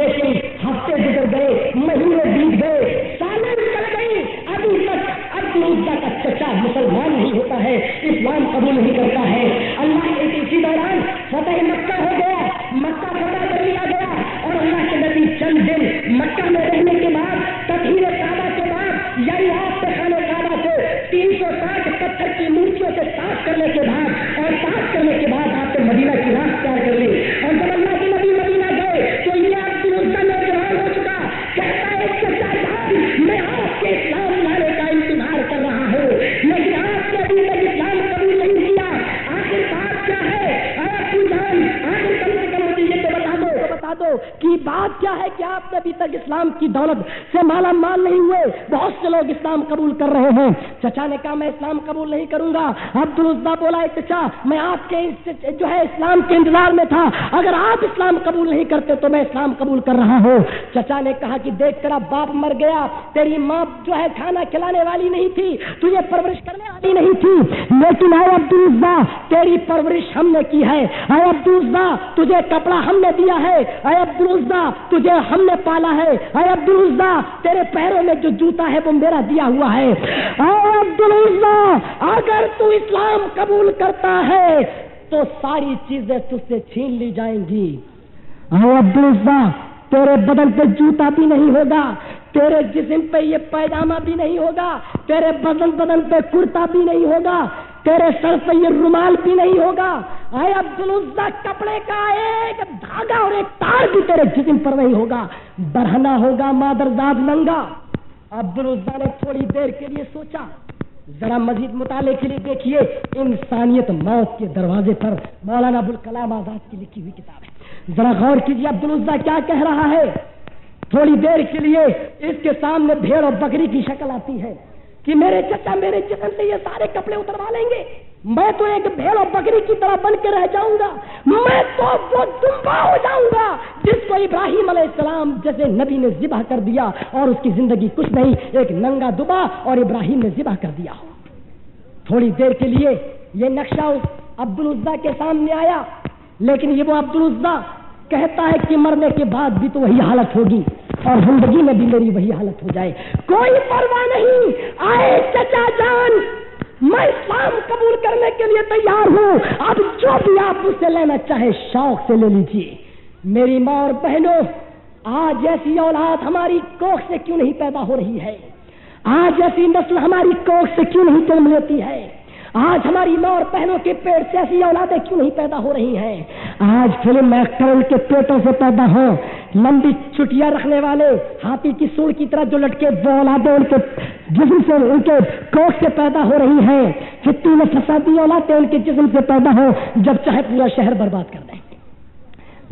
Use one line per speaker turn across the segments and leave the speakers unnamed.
लेकिन हफ़्ते तक इस्लाम की दौलत से माला माल नहीं हुए। बहुत से लोग इस्लाम कबूल कर रहे हैं। चचा ने कहा, मैं इस्लाम कबूल नहीं करूँगा। अब्दुल उज्जा बोला चचा, मैं आपके जो है इस्लाम के इंतज़ार में था। अगर आप इस्लाम कबूल नहीं करते तो मैं इस्लाम कबूल कर रहा हूँ। चचा ने कहा कि देख तेरा बाप मर गया। तेरी माँ जो है खाना खिलाने वाली नहीं थी, तुझे परवरिश करने वाली नहीं थी। लेकिन आए अब्दुल उज्जा तेरी परवरिश हमने की है। आए अब्दुल उज्जा तुझे कपड़ा हमने दिया है। आए अब्दुल उज्जा तुझे हमने पाला है। आए अब्दुल उज्जा तेरे पैरों में जो जूता है, वो मेरा दिया हुआ है। आए अब्दुल उज्जा अगर तू इस्लाम कबूल करता है तो सारी चीज़ें तुझसे छीन ली जाएँगी। आए अब्दुल तेरे बदन पे जूता भी नहीं होगा, तेरे जिस्म पे ये पैजामा भी नहीं होगा, तेरे बदन बदन पे कुर्ता भी नहीं होगा, तेरे सर पे ये रुमाल भी नहीं होगा। आए अब्दुल उज्जा कपड़े का एक धागा और एक तार भी तेरे जिस्म पर नहीं होगा। बरहना होगा मादरदाद नंगा। अब्दुल उज्जा ने थोड़ी देर के लिए सोचा, जरा मजीद मुताले के लिए देखिए, इंसानियत मौत के दरवाजे पर मौलाना अबुल कलाम आज़ाद की लिखी हुई किताब है। जरा गौर कीजिए, अब्दुल उज्जा क्या कह रहा है? थोड़ी देर के लिए इसके सामने भेड़ और बकरी की शक्ल आती है कि मेरे चचा मेरे जिसम से ये सारे कपड़े उतरवा लेंगे। मैं तो एक भेड़ बकरी की तरह बन के रह जाऊँगा। मैं तो वो दुम्बा हो जाऊँगा, जिसको इब्राहिम अलैहिस्सलाम जैसे नबी ने जिबा कर दिया और उसकी ज़िंदगी कुछ नहीं, एक नंगा दुबा और इब्राहिम ने जिबा कर दिया थोड़ी देर के लिए ये नक्शा अब्दुल उज्जा के सामने आया, लेकिन ये वो अब्दुल उज्जा कहता है कि मरने के बाद भी तो वही हालत होगी और ज़िंदगी में भी मेरी वही हालत हो जाए। कोई परवाह नहीं, आए चचा जान मैं इस्लाम कबूल करने के लिए तैयार हूँ। अब जो भी आप मुझसे लेना चाहे, शौक से ले लीजिए। मेरी माँ और बहनों, आज ऐसी औलाद हमारी कोख से क्यों नहीं पैदा हो रही है? आज ऐसी नस्ल हमारी कोख से क्यों नहीं जन्म लेती है? आज हमारी माँ और बहनों के पेट से ऐसी औलादे क्यों नहीं पैदा हो रही हैं? आज फ़िल्म एक्टर के पेटों से पैदा हो, लंबी छुट्टियाँ रखने वाले, हाथी की सूर की तरह जो लटके, वो औलादें उनके जिस्म से, उनके कोख से पैदा हो रही हैं। फित्ती में फसादी औलादें उनके जिस्म से पैदा हो, जब चाहे पूरा शहर बर्बाद कर दें।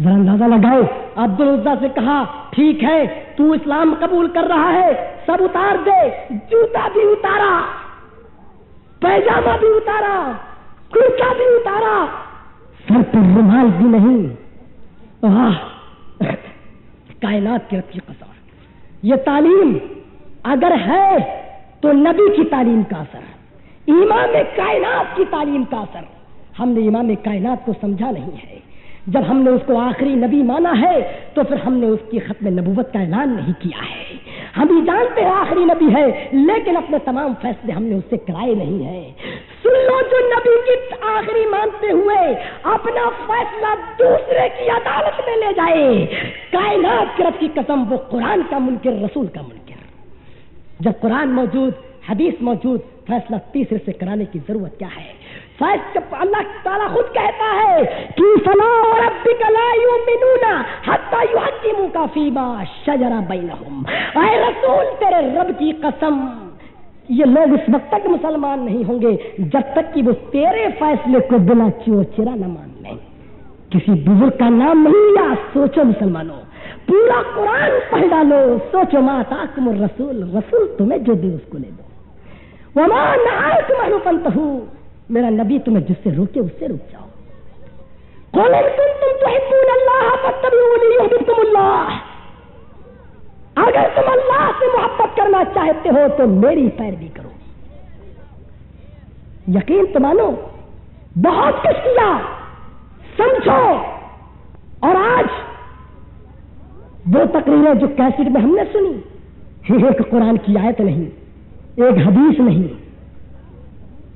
जरा अंदाज़ा लगाओ, अब्दुल उज्जा से कहा, ठीक है, तू इस्लाम कबूल कर रहा है, सब उतार दे, जूता भी उतारा। पैजामा भी उतारा, कुर्ता भी उतारा। सर पर रुमाल भी नहीं। वाह, कायनात की रखी कसम। ये तालीम अगर है तो नबी की तालीम का असर इमाम कायनात की तालीम का असर। हमने इमाम कायनात को समझा नहीं है। जब हमने उसको आखिरी नबी माना है तो फिर हमने उसकी खत्म नबूवत का ऐलान नहीं किया है। हम ही जानते हैं आखिरी नबी है, लेकिन अपने तमाम फैसले हमने उससे कराए नहीं है। सुन लो जो नबी की आखिरी मानते हुए अपना फैसला दूसरे की अदालत में ले जाए। कायनात की रब की कसम, वो कुरान का मुनकर, रसूल का मुनकर। जब कुरान मौजूद, हदीस मौजूद, फैसला तीसरे से कराने की ज़रूरत क्या है? अल्लाह ताला खुद कहता है कि रसूल, तेरे रब की कसम, ये लोग उस वक्त तक मुसलमान नहीं होंगे, जब तक कि वो तेरे फैसले को बिना चोर चिरा न मान लें। किसी बुज़ुर्ग का नाम नहीं लिया, सोचो मुसलमानों। पूरा कुरान पढ़ डालो, सोचो, माता तुम रसूल रसूल तुम्हें जो दे उसको ले दो। वमा नहाय तुम्हारू पंत मेरा नबी, तुम्हें जिससे रोके उससे रुक जाओ। अगर तुम अल्लाह से मोहब्बत करना चाहते हो तो मेरी पैरवी करो। यकीन तो मानो, बहुत कुछ किया, समझो। और आज वो तकरीरें जो कैसेट में हमने सुनी, एक कुरान की आयत नहीं, एक हदीस नहीं।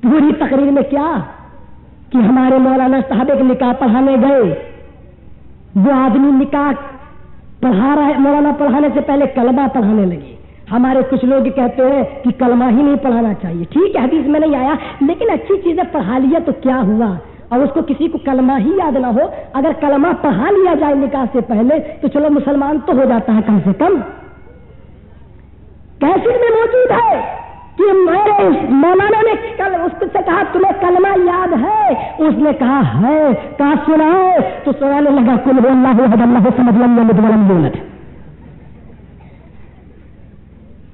पूरी तकरीर में क्या? कि हमारे मौलाना साहब एक निकाह पढ़ाने गए। वो आदमी निकाह पढ़ा रहा है, मौलाना पढ़ाने से पहले कलमा पढ़ाने लगे। हमारे कुछ लोग कहते हैं कि कलमा ही नहीं पढ़ाना चाहिए। ठीक है, हदीस में नहीं आया, लेकिन अच्छी चीज़ें पढ़ा लिया तो क्या हुआ? और उसको किसी को कलमा ही याद ना हो। अगर कलमा पढ़ा लिया जाए निकाह से पहले तो चलो मुसलमान तो हो जाता है कम से कम। कैसे में मौजूद है? कि मेरे मौलाना ने कल उससे कहा, तुम्हें कलमा याद है? उसने कहा, है। कहा सुनाओ तो सुनाने लगा, कुल अल्लाह अल्लाह समझ यूनिट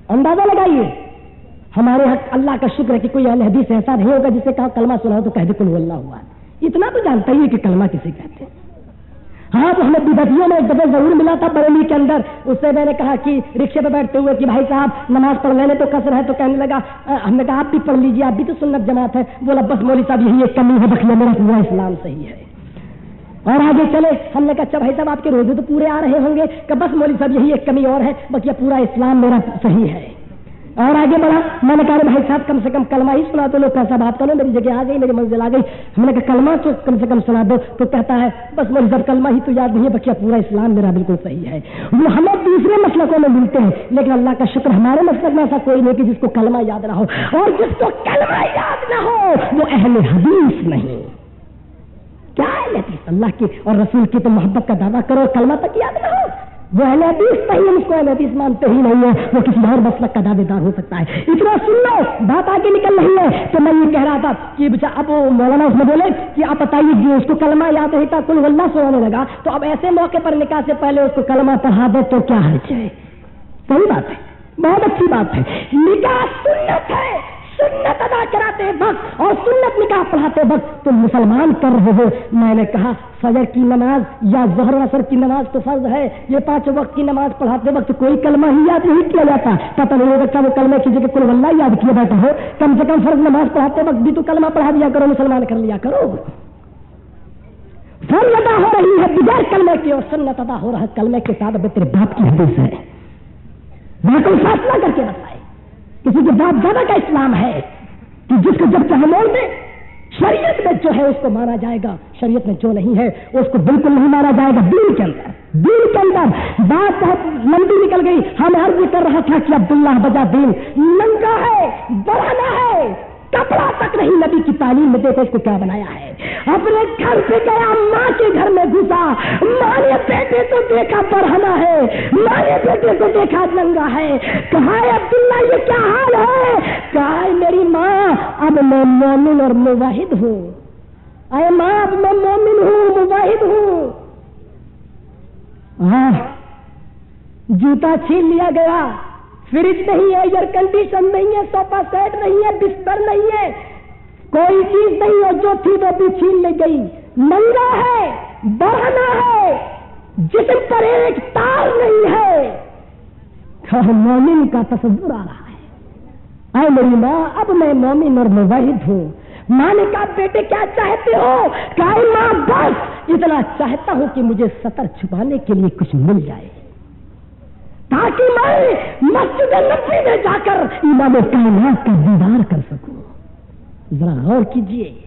अंदाज़ा लगाइए, हमारे हक, अल्लाह का शुक्र है कि कोई अहल हदीस ऐसा नहीं होगा जिसे कहा, कलमा सुनाओ तो कह दे, कुल अल्लाह हुआ इतना तो जानता ही है कि कलमा किसे कहते हैं। हाँ तो हमें विदतियों में एक दफे ज़रूर मिला था बरेली के अंदर। उससे मैंने कहा कि रिक्शे पर बैठते हुए कि भाई साहब, नमाज़ पढ़ लेने तो कसर है तो कहने लगा हमने कहा, आप भी पढ़ लीजिए, आप भी तो सुन्नत जमात है। बोला, बस मौली साहब, यही एक कमी है, बखिया, मेरा पूरा इस्लाम सही है। और आगे चले, हमने कहा अच्छा भाई साहब, आपके रोज़े तो पूरे आ रहे होंगे। कि बस मौली साहब, यही एक कमी और है, बस पूरा इस्लाम मेरा सही है। और आगे बढ़ा। मैंने कहा भाई साहब, कम से कम कलमा ही सुना दो, लोग कैसा बात करो मेरी जगह आ गई, मेरी मंजिल आ गई। हमने कहा, कलमा तो कम से कम सुना दो। तो कहता है, बस मेरी जब कलमा ही तो याद नहीं है, बच्चा, पूरा इस्लाम मेरा बिल्कुल सही है। वो हमें दूसरे मसलकों में मिलते हैं, लेकिन अल्लाह का शुक्र हमारे मसलक में ऐसा कोई नहीं कि जिसको कलमा याद ना हो, और जिसको कलमा याद ना हो, वो अहल हदीस नहीं। क्या है अल्लाह की और रसूल की तो मोहब्बत का दावा करो, कलमा तक याद ना हो। वो अहल हदीस नहीं है उसको अहल हदीस मानते ही नहीं है। वो किसी और मसलक का दावेदार हो सकता है। इतना सुन लो, बात आगे निकल रही है। तो मैं ये कह रहा था कि अब मौलाना उसमें बोले कि आप बताइए कि उसको कलमा याद था कुल वल्ला सुनाने लगा। तो अब ऐसे मौके पर निकाह से पहले उसको कलमा पढ़ा दो तो क्या है? सही बात है, बहुत अच्छी बात है। निकाह सुन्नत है। सुन्नत अदा कराते वक्त और सुन्नत निकाह पढ़ाते वक्त तुम मुसलमान कर रहे हो। मैंने कहा, फजर की नमाज़ या जहर असर की नमाज़ तो फ़र्ज़ है। ये पाँच वक्त की नमाज़ पढ़ाते वक्त कोई कलमा ही याद नहीं किया जाता। पता नहीं हो वो कलमे की जगह कुल वल्ला याद किया जाता हो। कम से कम फ़र्ज़ नमाज़ पढ़ाते वक्त भी तो कलमा पढ़ा दिया करो, मुसलमान कर लिया करो। फ़र्ज़ अदा हो रही है, बगैर कलमे की और सुन्नत अदा हो रहा है। कलमे के साथ तेरे बाप की हदीस है। बिल्कुल फैसला करके बताए किसी के बाप दादा का इस्लाम है, कि जिसको जब चाहे मोड़ दे शरीयत में जो है, उसको मारा जाएगा। शरीयत में जो नहीं है, उसको बिल्कुल नहीं मारा जाएगा। दिल के अंदर दिल के अंदर। बात बहुत लंबी निकल गई। हम अर्ज़ कर रहा था कि अब्दुल्ला बजा दीन। नंगा है बढ़ाना है। कपड़ा तक नहीं, नबी की तालीम में देखो इसको क्या बनाया है। अपने घर से गया, माँ के घर में घुसा। माँ ने बेटे को देखा पढ़ाना है। माँ ने बेटे को देखा, नंगा है। कहा अब्दुल्ला, ये क्या हाल है? कहा मेरी माँ, अब मैं मोमिन और मुवाहिद हूँ। अरे माँ, अब मैं मोमिन हूँ, मुवाहिद हूँ। हाँ जूता छीन लिया गया। फ्रिज नहीं है एयर कंडीशन नहीं है सोफा सेट नहीं है, बिस्तर नहीं है, कोई चीज़ नहीं है, जो थी वो भी छीन ले गई। नंगा है, बढ़ना है, जिसम पर एक तार नहीं है। मोमिन का तस्वुर आ रहा है। अरे मेरी माँ, अब मैं मोमिन और मुवाहिद हूँ। माँ ने कहा बेटे, क्या चाहते हो? क्या माँ बस, इतना चाहता हूँ कि मुझे सतर छुपाने के लिए कुछ मिल जाए। ताकि मैं मस्जिद नबी में जाकर इमाम कायनात का दीदार कर सकूँ। जरा गौर कीजिए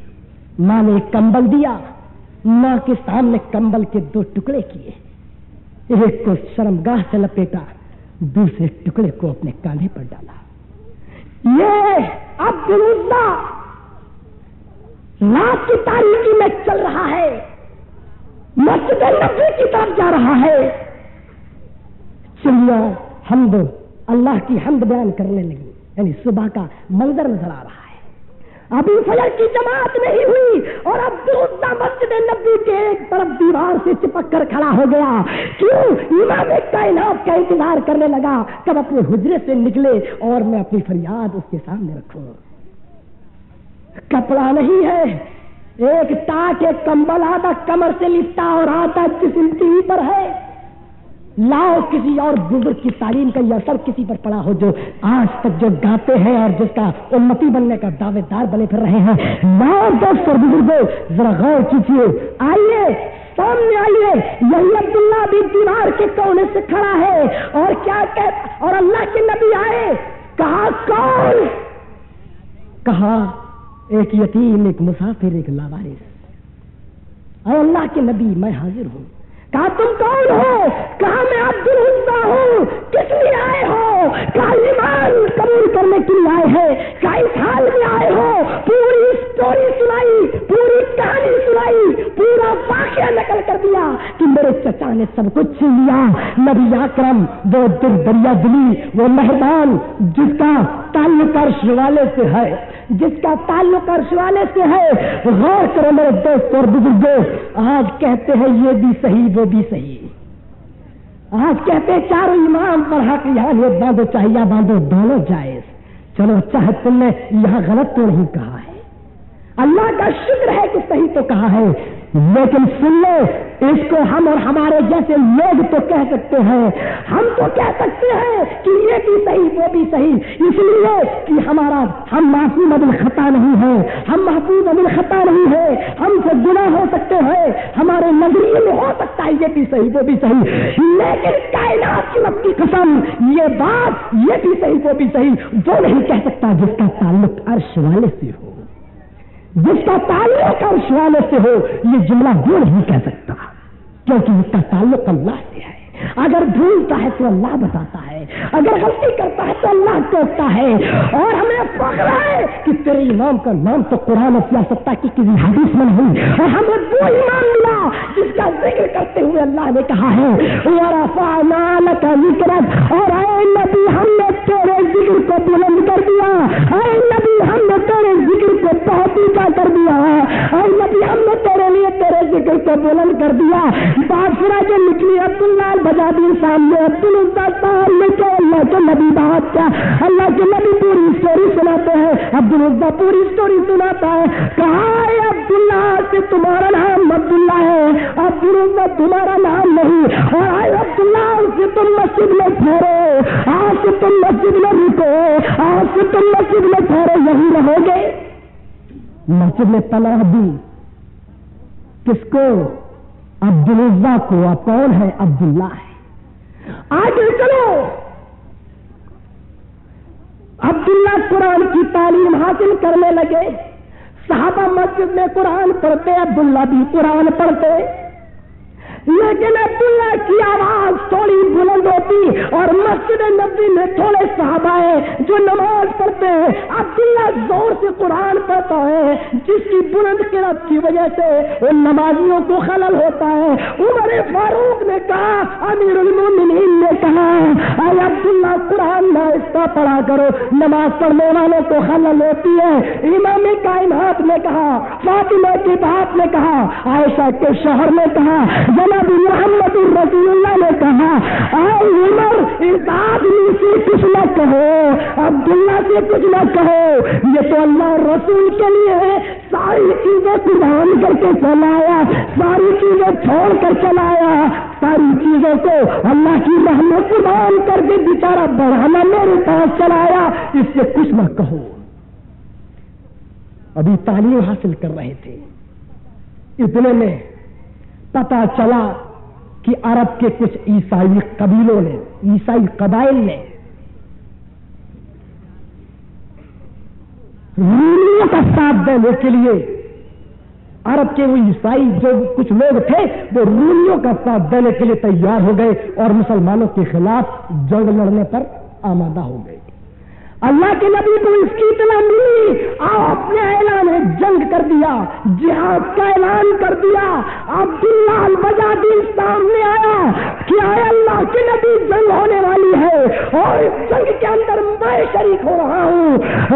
माँ ने कंबल दिया, माँ के सामने कंबल के दो टुकड़े किए। एक को शर्मगाह से लपेटा, दूसरे टुकड़े को अपने कांधे पर डाला। ये अब बिरुद्दा रात की तारीखी में चल रहा है। मस्जिद नबी की तरफ़ जा रहा है। चिड़िया हमद अल्लाह की हमद बयान करने लगी। यानी सुबह का मंजर नज़र आ रहा है। अभी फजर की जमात नहीं हुई और अब दूसरा मस्जिद नबी के एक तरफ़ दीवार से चिपक कर खड़ा हो गया। क्यों? इमाम कायनात का इंतज़ार करने लगा। कब अपने हुजरे से निकले और मैं अपनी फरियाद उसके सामने रखू। कपड़ा नहीं है। एक टाट एक कंबल आधा कमर से लिपटा और आता जिस टीवी पर है। लाओ किसी और बुज़ुर्ग की तालीम का यह असर किसी पर पड़ा हो जो आज तक जो गाते हैं और जिसका उन्नति बनने का दावेदार बने फिर रहे हैं। लाओ दोस्त और बुजुर्गो, जरा गौर कीजिए। आइए, सामने आइए। यही अब्दुल्ला भी दीवार के कोने से खड़ा है? और क्या कह, और अल्लाह के नबी आए? कहा, कौन? कहा, एक यतीम, एक मुसाफिर, एक लावारिस। अल्लाह के नबी, मैं हाजिर हूँ। कहा, तुम कौन हो? कहा मैं अब्दुल हुस्सा हूँ? किस लिए आए हो? कहा ईमान कबूल करने के लिए आए हैं? कहा इस हाल में आए हो? पूरी स्टोरी सुनाई, पूरी कहानी सुनाई, पूरा वाक्य नकल कर दिया कि मेरे चचा ने सब कुछ छीन लिया। नबी आक्रम वो दिल दरिया दिली। वो मेहमान जिसका ताल्लुक अर्श वाले से है, जिसका ताल्लुक अर्श वाले से है, गौर करो मेरे दोस्त और बुजुर्गो, आज कहते हैं ये भी सही वो भी सही आज कहते चारों इमाम पर हक यहाँ ये बांधो, चाहे चाहिए बांधो, दोनों जायज़। चलो, चाहे तुमने यहाँ गलत तो नहीं कहा है। अल्लाह का शुक्र है कि सही तो कहा है। लेकिन सुन लो इसको हम और हमारे जैसे लोग तो कह सकते हैं। हम तो कह सकते हैं कि ये भी सही, वो भी सही। इसलिए कि हमारा, हम मासूम अबिल खता नहीं है। हम महबूब अबिल खता नहीं है। हमसे गुना हो सकते हैं। हमारे नज़रिए में हो सकता है, ये भी सही, वो भी सही। लेकिन कायनात की रब कसम, ये बात, ये भी सही, वो भी सही। वो नहीं कह सकता जिसका ताल्लुक अर्श वाले से हो। जिसका ताल्लुक अर्श वाले से हो, ये जुमला वो नहीं कह सकता। क्योंकि उसका ताल्लुक अल्लाह से है। अगर भूलता है तो अल्लाह बताता है। अगर गलती करता है तो अल्लाह टोकता है। और हमें फख्र है कि तेरे इमाम का नाम तो कुरान और सियासत्ता की किसी हदीस में नहीं। और हमें वो इमाम मिला, जिसका ज़िक्र करते हुए अल्लाह ने कहा है और नबी, हमने तेरे ज़िक्र को बुलंद कर दिया। आए नबी हमने तेरे ज़िक्र को बहुत कर दिया आए नबी, हमने तेरे लिए तेरे ज़िक्र को बुलंद कर दिया। सुना जो निकली अब्दुल्ला बजा दी सामने। अब्दुल सामने के अल्लाह के नबी बात क्या। अल्लाह के नबी पूरी स्टोरी सुनाते हैं। अब्दुल उद्दा पूरी स्टोरी सुनाता है। कहा है अब्दुल्ला से तुम्हारा नाम अब्दुल्ला है। अब्दुल उद्दा तुम्हारा नाम नहीं। और आए अब्दुल्ला से तुम मस्जिद में ठहरो। आज से तुम मस्जिद में रुको। आज से तुम मस्जिद में ठहरो। यही रहोगे? मस्जिद में पनाह दी। किसको? अब्दुल्ला को। कौन है? अब्दुल्ला है। आगे चलो। अब्दुल्ला कुरान की तालीम हासिल करने लगे। साहबा मस्जिद में कुरान पढ़ते अब्दुल्ला भी कुरान पढ़ते। लेकिन अब्दुल्ला की आवाज़ थोड़ी बुलंद होती और मस्जिद नबी में थोड़े साहबाए जो नमाज़ पढ़ते हैं अब्दुल्ला ज़ोर से कुरान पढ़ता है, जिसकी बुलंद किरत की वजह से उन नमाजियों को खलल होता है। उमर फारूक ने कहा अमीर ने कहा, अरे अब्दुल्ला, कुरान ना इसका पढ़ा करो। नमाज़ पढ़ने वालों को खलल होती है। इमाम कायनात ने कहा, फातिमा की बात ने कहा, आयशा के शहर ने कहा मोहम्मद रसूलुल्लाह ने कहा, आए उमर इस आदमी से कुछ न कहो अब्दुल्ला से कुछ न कहो। ये तो अल्लाह रसूल के लिए है। सारी चीज़ें कुर्बान करके चलाया सारी चीज़ें छोड़ कर चलाया। सारी चीज़ों को अल्लाह की रहमत कुर्बान करके बेचारा बढ़ाना मेरे पास चलाया। इससे कुछ न कहो। अभी तालीम हासिल कर रहे थे। इतने में पता चला कि अरब के कुछ ईसाई कबीलों ने, ईसाई कबाइल ने रूलियों का साथ देने के लिए अरब के वो ईसाई जो कुछ लोग थे, वो रूलियों का साथ देने के लिए तैयार हो गए और मुसलमानों के खिलाफ जंग लड़ने पर आमादा हो गए। अल्लाह के नबी को इसकी इतना मिली। आपने ऐलान है जंग कर दिया, जिहाद का ऐलान कर दिया। अब्दुल्ला बजादी सामने आया कि आए अल्लाह के नबी, जंग होने वाली है और इस जंग के अंदर मैं शरीक हो रहा हूँ।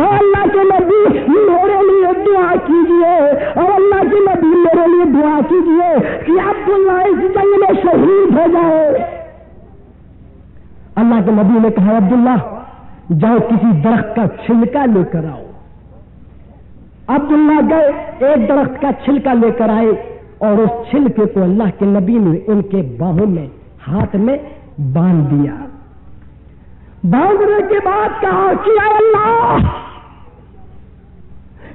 अल्लाह के नबी, मेरे लिए दुआ कीजिए। और अल्लाह के नबी, मेरे लिए दुआ कीजिए कि अब्दुल्ला इस जंग में शहीद हो जाए। अल्लाह के नबी ने कहा अब्दुल्ला जाओ किसी दरख्त का छिलका लेकर आओ। अब्दुल्ला गए, एक दरख्त का छिलका लेकर आए और उस छिलके को अल्लाह के नबी ने उनके बाहों में, हाथ में बाँध दिया। बांधने के बाद कहा कि अल्लाह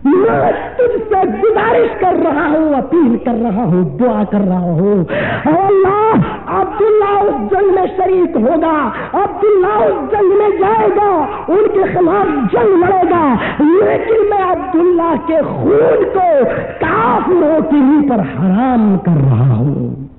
मैं तुझसे गुजारिश कर रहा हूँ, अपील कर रहा हूँ, दुआ कर रहा हूँ। अल्लाह अब्दुल्ला उस जंग में शरीक होगा, अब्दुल्ला उस जंग में जाएगा, उनके खिलाफ जंग लड़ेगा। लेकिन मैं अब्दुल्ला के खून को काफिरों के ऊपर हराम कर रहा हूँ।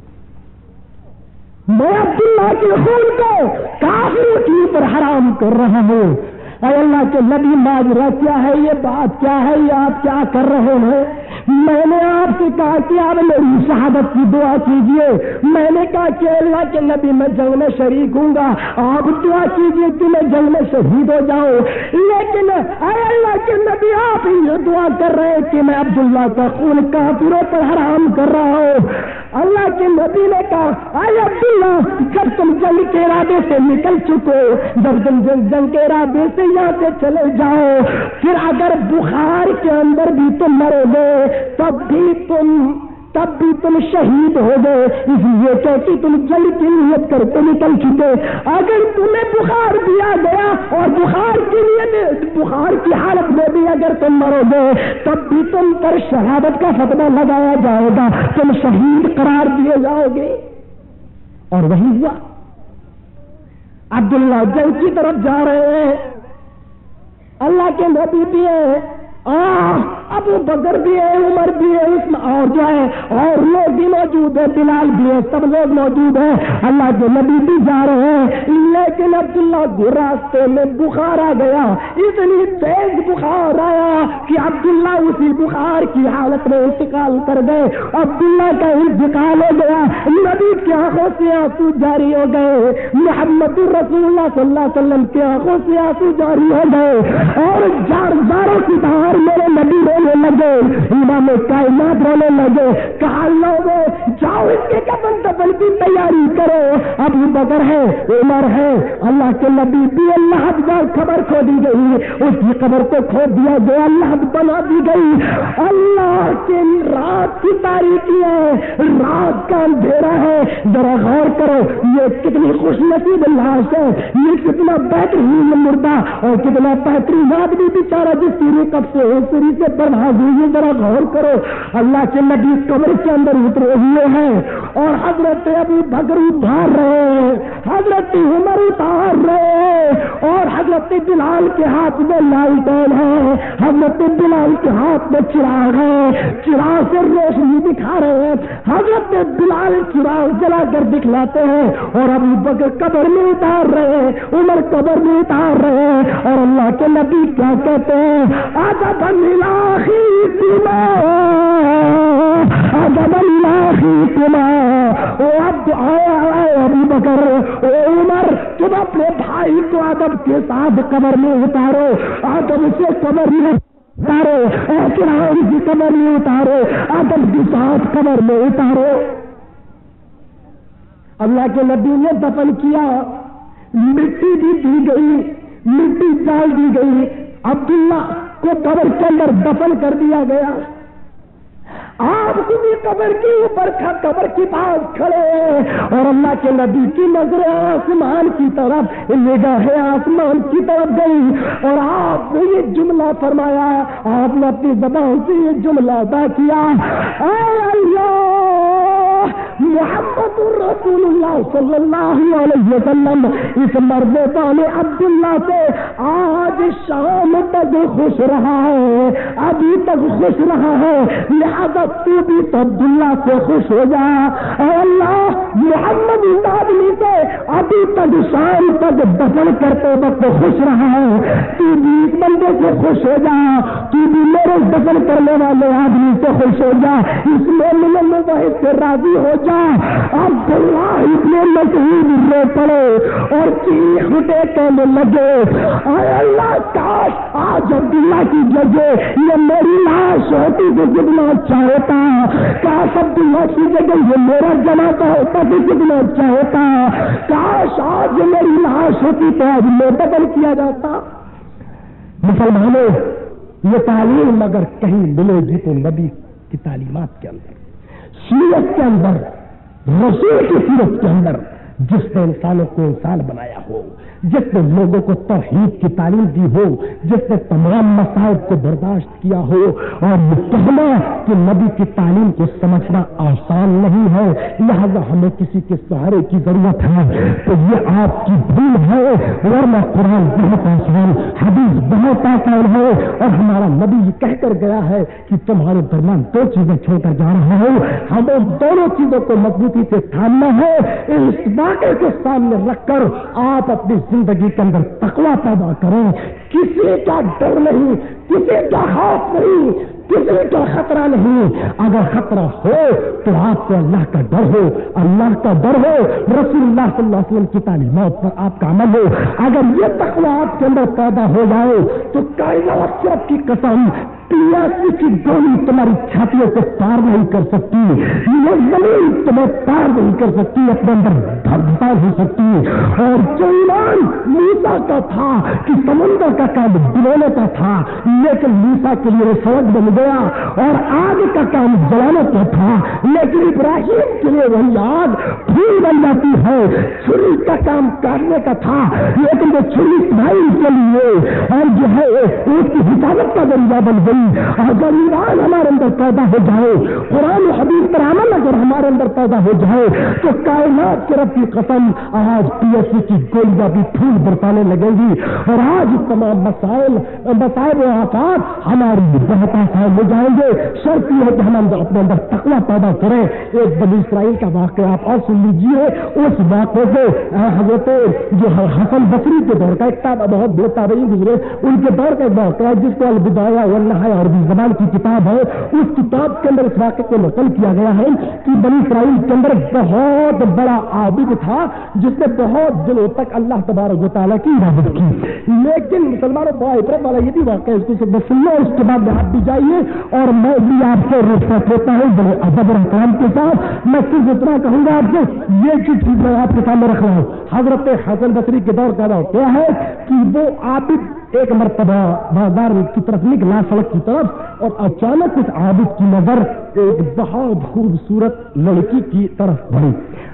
मैं अब्दुल्ला के खून को काफिरों के ऊपर हराम कर रहा हूँ। अल्लाह के नबी माजरा, क्या है ये बात? क्या है ये आप क्या कर रहे हैं? मैंने आपसे कहा कि आप मेरी शहादत की दुआ कीजिए। मैंने कहा कि अल्लाह के नबी मैं जंग में शरीक हूँगा आप दुआ कीजिए कि मैं जंग में शहीद हो जाऊँ। लेकिन अल्लाह के नबी, आप ये दुआ कर रहे हैं कि मैं अब्दुल्ला का खून काफिरों पर हराम कर रहा हूँ। अल्लाह के नबी ने कहा, अरे अब्दुल्ला, जब तुम जंग के इरादे से निकल चुके, जब तुम जंग के इरादे से यहाँ से चले जाओ, फिर अगर बुखार के अंदर भी तुम मरोगे तब भी तुम, तब भी तुम शहीद हो गए। इसलिए क्योंकि तुम जल की नियत करके निकल चुके। अगर तुम्हें बुखार दिया गया, और बुखार के लिए बुखार की हालत में भी अगर तुम मरोगे, तब भी तुम पर शहादत का फतवा लगाया जाएगा। तुम शहीद करार दिए जाओगे। और वही हुआ। अब्दुल्ला जल की तरफ़ जा रहे हैं। अल्लाह के नबी भी है। अबू बकर भी है, उमर भी है, उसमें और जो है, और लोग भी मौजूद है, बिलाल भी है, सब लोग मौजूद है। अल्लाह के नबी भी जा रहे हैं। लेकिन अब्दुल्ला रास्ते में बुखार आ गया। इतनी तेज बुखार आया कि अब्दुल्ला उसी बुखार की हालत में इंतकाल कर गए। अब्दुल्ला का इंतकाल हो गया। नबी की आँखों से आँसू जारी हो गए। मोहम्मद अलैहि की आँखों से आँसू जारी हो गए। और जार की और मेरे नबी रोने लगे, इमाम कायनात रोने लगे, कहा, लोगो, जाओ इसके कफन दफन की तैयारी करो? अभी बकर है, उमर है, अल्लाह के नबी भी अल्लाह जाओ खबर खो दी गई उसकी खबर को खो दिया गया अल्लाह बना दी गई। अल्लाह के रात की तारीखी है, रात का अंधेरा है। जरा गौर करो, ये कितनी खुशनसीब लाश है, ये कितना बेहतरीन मुर्दा और कितना बेहतरीन आदमी बेचारा जिसकी रूह कब से ओसरी से बर्बाद हुई जरा गौर करो। अल्लाह के नबी कमर के अंदर उतरे हुए हैं और हज़रत अभी बकर उतार रहे हैं, हज़रत उमर उतार रहे हैं और हज़रत बिलाल के हाथ में लालटेन है, हज़रत बिलाल के हाथ में चिराग है, चिराग से रोशनी दिखा रहे हैं। हज़रत बिलाल चिराग जलाकर दिखलाते हैं और अभी बकर कबर में उतार रहे हैं, उमर कबर में उतार रहे हैं और अल्लाह के नबी क्या कहते हैं? अपने भाई को अदब के साथ कबर में उतारो। अदब से कबर में उतारो। एहतराम की कबर में उतारो। अदब के साथ कबर में उतारो। अल्लाह के नबी ने दफन किया। मिट्टी भी दी गई। मिट्टी डाल दी गई। अब्दुल्ला को कबर के अंदर दफन कर दिया गया। आप भी कबर के ऊपर कबर के पास खड़े और अल्लाह के नबी की नज़र आसमान की तरफ़ निगाह आसमान की तरफ़ गई और आपने ये जुमला फरमाया, आपने अपनी जबान से ये जुमला अदा किया। मोहम्मद वसल्लम इस मर्द वाले अब्दुल्ला से आज शाम तक खुश रहा है अभी तक खुश रहा है लिहाजा तू भी अब्दुल्ला से खुश हो जा अल्लाह मोहम्मद इस आदमी से अभी तक शाम तक दफन करते वक्त खुश रहा है तू भी इस बंदे से खुश हो जा तू भी मेरे दफन करने वाले आदमी से खुश हो जा इसमें मिलन वही से राज़ी हो जा अब्दुल्ला इतने मशहूर रो पड़े और चीख कहने लगे अल्लाह काश आज अब्दुल्ला की जगह ये मेरी लाश होती तो कितना अच्छा होता काश अब्दुल्ला की जगह ये मेरा जमाता होता तो कितना अच्छा होता काश आज मेरी लाश होती तो आज मैं बदल किया जाता। मुसलमानों, ये तालीम अगर कहीं मिलेगी तो नबी की तालीमत के अंदर। सीरत के अंदर रसूल की सीरत के अंदर। जिसने इंसानों को इंसान बनाया हो,
जिसने लोगों को तोहीद की तालीम दी हो, जिसने तमाम मसाइब को बर्दाश्त किया हो, और कहना कि नबी की तालीम को समझना आसान नहीं है। लिहाजा हमें किसी के सहारे की ज़रूरत है तो ये आपकी भूल है, वरना कुरान बहुत आसान हदीस बहुत आसान है, और हमारा नबी ये कहकर गया है कि तुम्हारे दरमियान दो चीज़ें छोड़कर जा रहा हूँ। हमें दोनों चीज़ों को मजबूती से थामना है, इस वाक़े को सामने रखकर आप अपनी ज़िंदगी के अंदर तकवा पैदा करें। किसी का डर नहीं, किसी का खौफ नहीं, किसी का खतरा नहीं। अगर खतरा हो तो आपको अल्लाह का डर हो। अल्लाह का डर हो, रसूलुल्लाह सल्लल्लाहु अलैहि वसल्लम की तालीमत पर आपका अमल हो। अगर ये तकवा आपके अंदर पैदा हो जाए तो कायनात की कसम पियासी की गोली तुम्हारी छातियों को पार नहीं कर सकती ये ज़मीन तुम्हें पार नहीं कर सकती, अपने अंदर धरता हो सकती और जो ईमान मूसा का था, कि समुद्र का काम डुबोने का था, लेकिन मूसा के लिए सड़क बन गया और आग का काम जलाने का था, लेकिन इब्राहिम के लिए वही आग फूल बन जाती है। छुरी का काम काटने का था, लेकिन वो छुरी भाई के लिए, और जो है उसकी हिफाजत का ज़रिया बन गई। अगर ईमान हमारे अंदर पैदा हो जाए, कुरान हदीस पर अमल अगर हमारे अंदर पैदा हो जाए तो कायनात के रब की कसम आज पीएससी की गोलियाँ भी फूल बरसाने लगेंगी और आज तमाम मसाइल मसाइल आकाश हमारी बहुत आसान हो जाएँगे। शर्त यह है कि हम अपने अंदर तकवा पैदा करें। एक बनी इसराइल का वाक्य आप और सुन लीजिए। उस वाक्य को हज़रत जो हसन बकरी के दौर का एक बहुत बेटा उनके दौर का एक वाक्य जिसको अलविदाया वल्लाह अरबी जबान की किताब है, उस किताब के अंदर इस वाक्य को नकल किया गया है कि बनी इसराइल के अंदर बहुत बड़ा आबिद था, जिसने बहुत दिनों तक अल्लाह तबारक वाली की इबादत की। लेकिन मुसलमानों बड़ा इबरत वाला ये भी वाक्य इसको सुन लो उसके बाद आप भी जाइए और मैं भी आपसे रिश्वत होता हूँ, बड़े अदब रहमान के साथ। मैं सिर्फ़ इतना कहूँगा आपसे, ये चीज़ मैं आपके सामने रख रहा हूँ। हज़रत हसन बसरी के दौर का क्या है कि वो आबिद एक मरतबा बाज़ार की तरफ़ निकला सड़क की तरफ़ और अचानक उस आबिद की नज़र एक बहुत खूबसूरत लड़की की तरफ़ बढ़ी।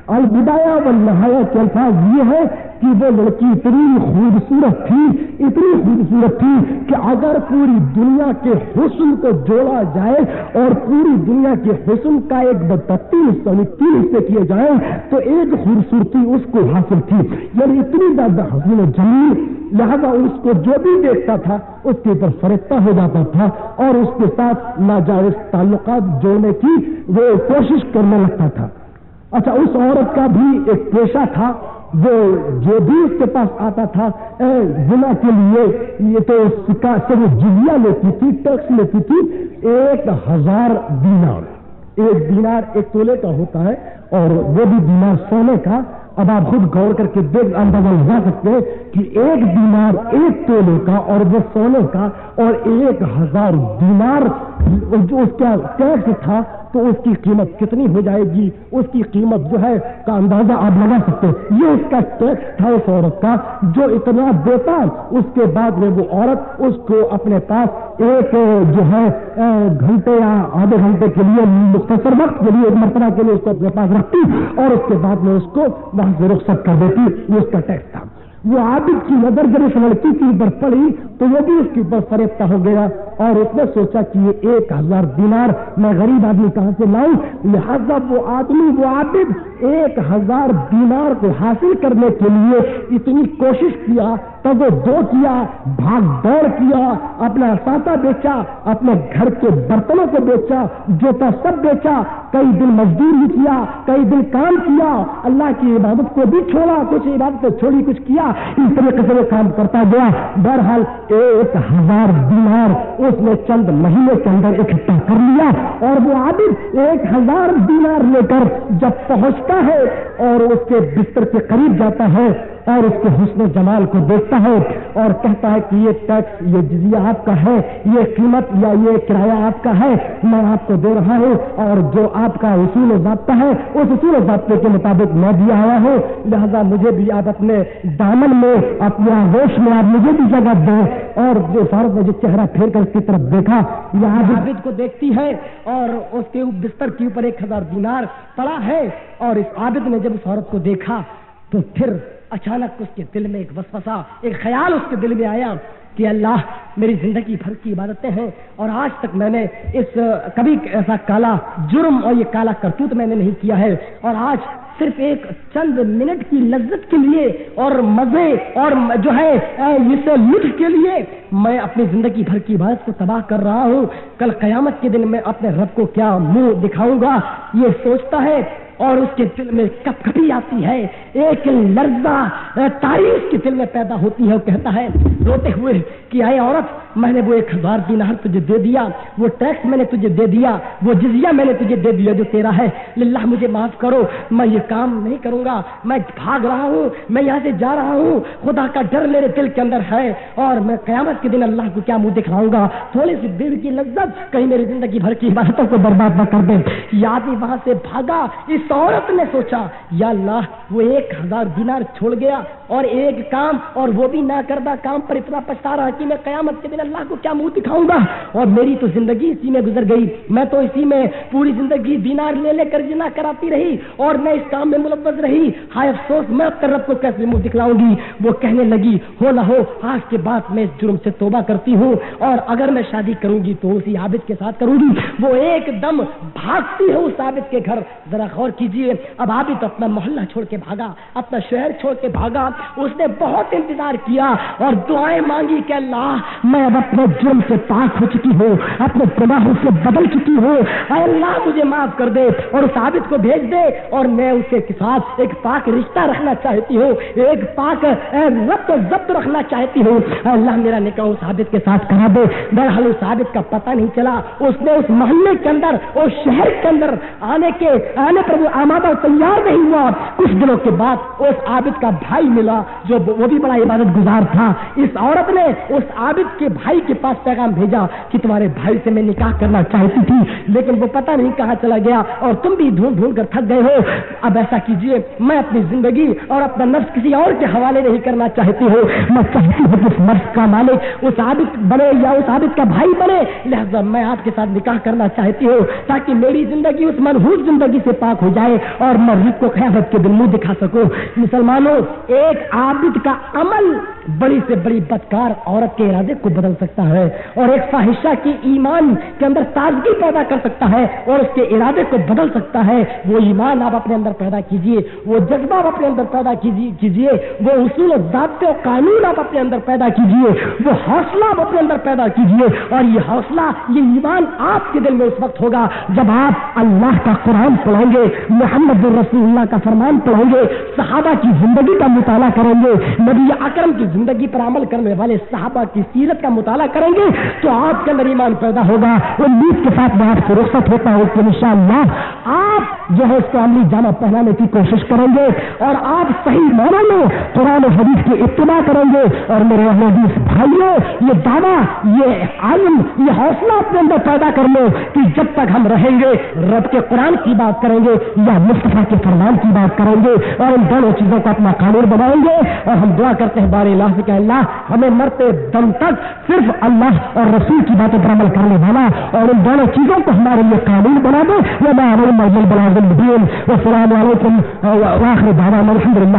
अलविदाया व नहाया के अल्फाज ये है कि वो लड़की इतनी खूबसूरत थी, इतनी खूबसूरत थी कि अगर पूरी दुनिया के हुस्न को जोड़ा जाए और पूरी दुनिया के हुस्न का एक बत्तीस तीन हिस्से किए जाए तो एक खूबसूरती उसको हासिल थी। यानी इतनी ज़्यादा हसीन ज़मीन, लिहाजा उसको जो भी देखता था, उसके ऊपर फरिश्ता हो जाता था और उसके साथ नाजायज ताल्लुकात जोड़ने की वो कोशिश करने लगता था। अच्छा उस औरत का भी एक पेशा था वो जो भी उसके पास आता था जिला के लिए, ये तो सिक्का से वो जिलिया लेती थी, टैक्स लेती थी, एक हज़ार दीनार। एक दीनार एक तोले का होता है, और वो भी दीनार सोने का। अब आप खुद गौर करके देख, अंदाज़ा लगा सकते हैं कि एक दीनार एक तोले का, और वो सोने का, और एक हज़ार दीनार जो उसका टैक्स था तो उसकी कीमत कितनी हो जाएगी? उसकी कीमत जो है, का अंदाज़ा आप लगा सकते ये उसका टैक्स था उस औरत का, जो इतना देता उसके बाद में वो औरत उसको अपने पास एक, जो है घंटे या आधे घंटे के लिए मुख्तर वक्त के लिए, एक मरतबा के लिए उसको अपने पास रखती और उसके बाद में उसको वहाँ से रुख्सत कर देती। ये उसका टैक्स था। वो आबिद की नज़र जब इस लड़की की ऊपर पड़ी तो वो भी उसके ऊपर फरेफ्ता हो गया। और उसने सोचा कि ये एक हज़ार दिनार, मैं गरीब आदमी कहाँ से लाऊं? लिहाजा वो आदमी, वो आबिद एक हज़ार दिनार को हासिल करने के लिए इतनी कोशिश किया, तब वो दो किया, भाग दौड़ किया, अपना साता बेचा, अपने घर के बर्तनों को बेचा, जोता सब बेचा, कई दिन मजदूरी किया, कई दिन काम किया, अल्लाह की इबादत को भी छोड़ा, कुछ इबादत छोड़ी, कुछ किया इस तरीके से वो काम करता गया। बहरहाल एक हज़ार दिनार उसने चंद महीने के अंदर इकट्ठा कर लिया और वो आबिद एक हज़ार दिनार लेकर जब पहुँचता है और उसके बिस्तर के करीब जाता है और उसके हुस्न जमाल को देखता है और कहता है कि ये टैक्स, ये जिजिया आपका है, ये कीमत या ये किराया आपका है, मैं आपको दे रहा हूँ और जो आपका उसूल जब्ता है, उस उसूल जब्ते के मुताबिक मैं दिया हुआ हूँ। लिहाजा मुझे भी आप अपने दामन में, अपने आगोश में आप मुझे भी जगह दें। और जो औरत ने जो चेहरा फेर कर उसकी तरफ़ देखा यह आबिद को देखती है और उसके बिस्तर के ऊपर एक हज़ार दिनार पड़ा है और इस आबिद ने जब उस औरत को देखा तो फिर
अचानक उसके दिल में एक वसवसा, एक ख्याल उसके दिल में आया कि अल्लाह, मेरी ज़िंदगी भर की इबादतें हैं और आज तक मैंने इस कभी ऐसा काला जुर्म और ये काला करतूत मैंने नहीं किया है। और आज सिर्फ़ एक चंद मिनट की लज्जत के लिए और मज़े और जो है इस लुत्फ के लिए मैं अपनी ज़िंदगी भर की इबादत को तबाह कर रहा हूँ। कल कयामत के दिन में अपने रब को क्या मुँह दिखाऊँगा? ये सोचता है और उसके दिल में कपकपी आती है। एक लर्जा तारीफ़ के दिल में पैदा होती है और कहता है, रोते हुए कि आए औरत, मैंने वो एक हज़ार दिनार तुझे दे दिया, वो टैक्स मैंने तुझे दे दिया, वो जिजिया मैंने तुझे दे दिया जो तेरा है। लिल्लाह, मुझे माफ़ करो, मैं ये काम नहीं करूँगा, मैं भाग रहा हूँ, मैं यहाँ से जा रहा हूँ, खुदा का डर मेरे दिल के अंदर है और मैं कयामत के दिन अल्लाह को क्या मुँह दिखलाऊँगा थोड़ी सी देर की लज्जत, कहीं मेरी ज़िंदगी भर की इबादतों को बर्बाद न कर दे। याद ही वहाँ से भागा, इस औरत ने सोचा, या अल्लाह, वो एक हज़ार दिनार छोड़ गया और एक काम, और वो भी ना करदा काम पर इतना पछता रहा कि मैं कयामत के दिन अल्लाह को क्या मुँह दिखाऊँगा? और मेरी तो ज़िंदगी इसी में गुजर गई। मैं तो इसी में पूरी ज़िंदगी दिनार ले लेकर जिना कराती रही और मैं इस काम में मुलवज रही। हाय अफसोस, मैं अपने रब को कैसे मुँह दिखलाऊँगी? वो कहने लगी, हो ना हो, आज के बाद मैं इस जुर्म से तोबा करती हूँ और अगर मैं शादी करूँगी तो उसी आबिद के साथ करूँगी। वो एकदम भागती है उस आबिद के घर। जरा गौर कीजिए। अब आबिद अपना मोहल्ला छोड़ के भागा, अपना शहर छोड़ के भागा। उसने बहुत इंतज़ार किया और दुआएँ मांगी कि अल्लाह, मैं अब अपने जुर्म से पाक हो चुकी हूँ, अपने गुनाहों से बदल चुकी हूँ। अल्लाह, मुझे माफ़ कर दे और उस आबिद को भेज दे और मैं उसके साथ एक पाक रिश्ता रखना चाहती हूँ। एक पाक रब्त जब्त रखना चाहती हूँ। अल्लाह, मेरा निकाह उस आबिद के साथ करा दे। बहरहाल उस आबिद का पता नहीं चला। उसने उस मोहल्ले के अंदर, उस शहर के अंदर आने के, आने पर वो आमादा तैयार नहीं हुआ। कुछ दिनों के बाद उस आबिद का भाई मिला, जो वो भी बड़ा इबादत गुजार था। इस औरत ने उस आबिद के भाई के पास पैगाम भेजा कि तुम्हारे भाई से मैं निकाह करना चाहती थी, लेकिन वो पता नहीं कहाँ चला गया और तुम भी ढूंढ ढूंढ कर थक गए हो। अब ऐसा कीजिए, मैं अपनी ज़िंदगी और अपना नफ्स किसी और के हवाले नहीं करना चाहती हूँ। मैं चाहती हूँ उस नफ्स का मालिक, उस आबिद बने या उस आबिद का भाई बने, लिहाजा मैं आपके साथ निकाह करना चाहती हूँ, ताकि मेरी ज़िंदगी उस मनहूस ज़िंदगी से पाक हो जाए। और मैं रिक को ख्याबत के दिन मुँह दिखा सको। मुसलमानों, एक आबिद का अमल बड़ी से बड़ी बदकार औरत के इरादे को बदल सकता है और एक फाहिशा की ईमान के अंदर ताजगी पैदा कर सकता है और उसके इरादे को बदल सकता है। वो ईमान आप अपने अंदर पैदा कीजिए, वो जज्बा आप अपने अंदर पैदा कीजिए वो उसूल जबते और कानून आप अपने अंदर पैदा कीजिए, वो हौसला आप अपने अंदर पैदा कीजिए और ये हौसला, ये ईमान आपके दिल में उस वक्त होगा जब आप अल्लाह का कुरान पढ़ेंगे मोहम्मद रसूलुल्लाह का फरमान पढ़ेंगे सहाबा की ज़िंदगी का मुताला करेंगे, नबी अकरम की ज़िंदगी पर अमल करने वाले साहबा की सीरत का मुताला करेंगे तो आपके अंदर ईमान पैदा होगा, उम्मीद के साथ मैं आपसे रुख्सत होता हूँ कि इंशाअल्लाह आप जो है इसको अमली जामा पहनाने की कोशिश करेंगे, और आप सही मानों में कुरान हदीस की इतना करेंगे, और मेरे हदीस भाइयों, ये दावा, ये आलम, ये हौसला अपने अंदर पैदा कर लो कि जब तक हम रहेंगे, रब के कुरान की बात करेंगे या मुस्तफ़ा के फरमान की बात करेंगे और इन दोनों चीज़ों को अपना कानून बनाएँगे और हम दुआ करते हैं, बारे अल्लाह कि अल्लाह, हमें मरते दम तक सिर्फ़ अल्लाह और रसूल की बातों पर अमल करने वाला और इन दोनों चीज़ों को हमारे लिए कानून बना दो। या मैं अमल मजल बना दिन दावा अलहमदिल्ला